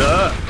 sir.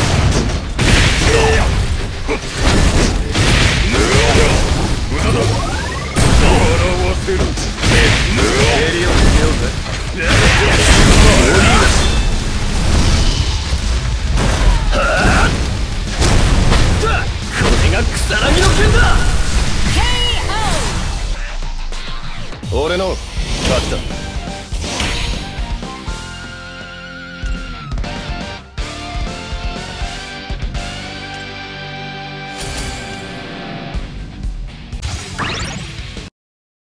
草薙の剣だ。俺の勝ちだ。